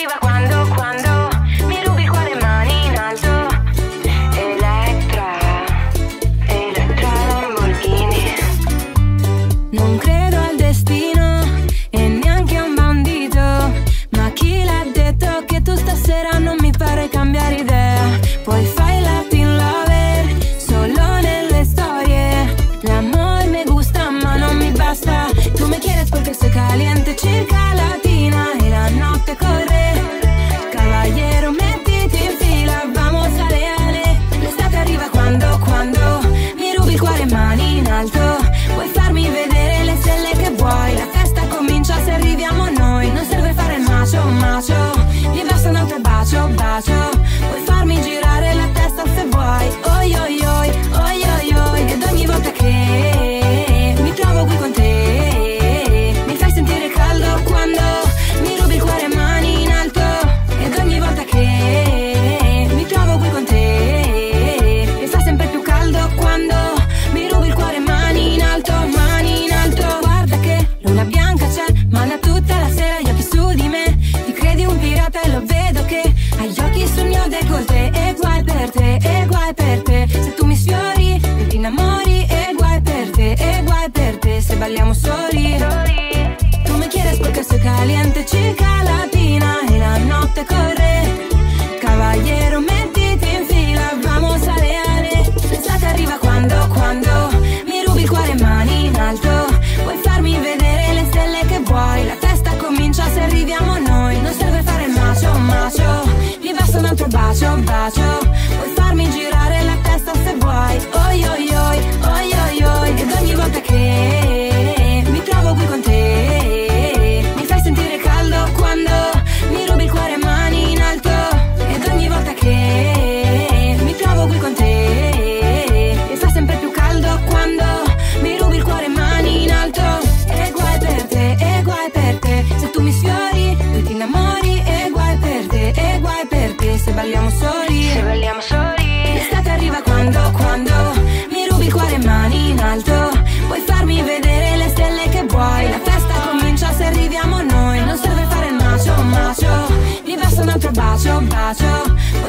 arriva quando, quando mi rubi qua le mani in alto. Elettra, Elettra Lamborghini. Non credo al destino e neanche a un bandito. Ma chi l'ha detto che tu stasera non mi pare cambiare idea? Puoi fare la pin lover solo nelle storie. L'amore mi gusta ma non mi basta. Tu me quieres perché sei caliente, chica latina. mio decolte E guai per te, è guai per te. Se tu mi sfiori e ti innamori E guai per te, è guai per te. Se balliamo soli Tu me quieres perché soy caliente chica 봐줘 봐줘. bacio, riverso un altro bacio, bacio.